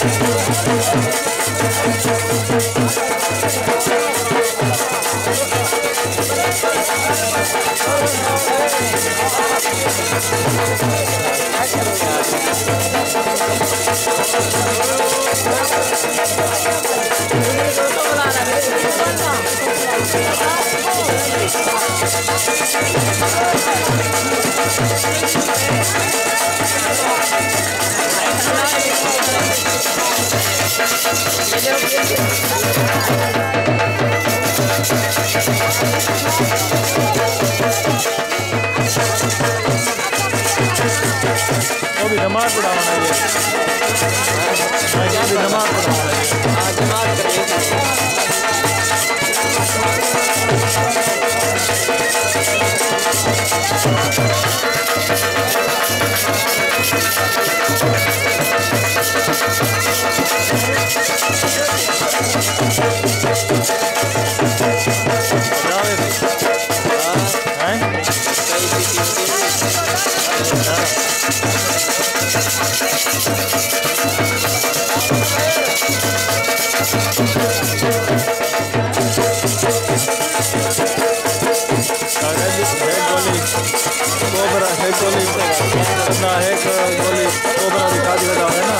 I'm वो भी नमाज़ जावेद हैं गोली है है कोबरा दिखा दिया जावे ना?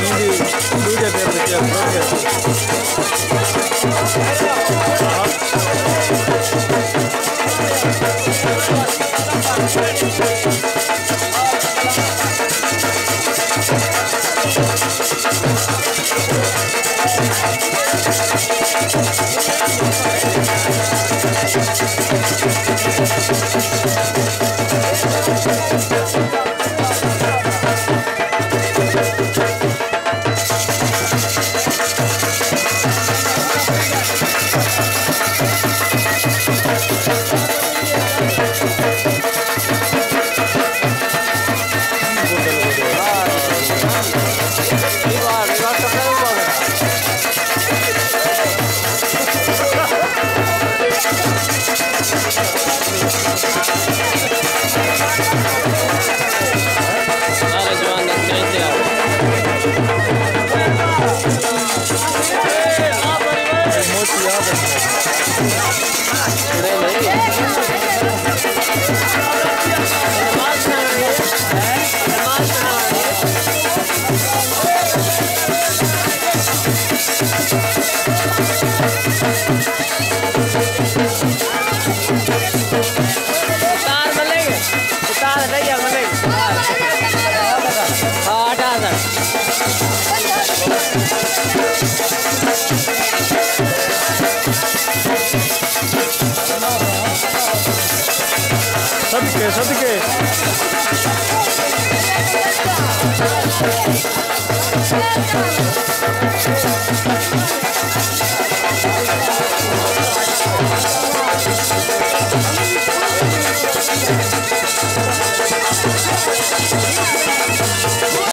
हिंदी दूजे पेर में क्या करोगे सदके सदके।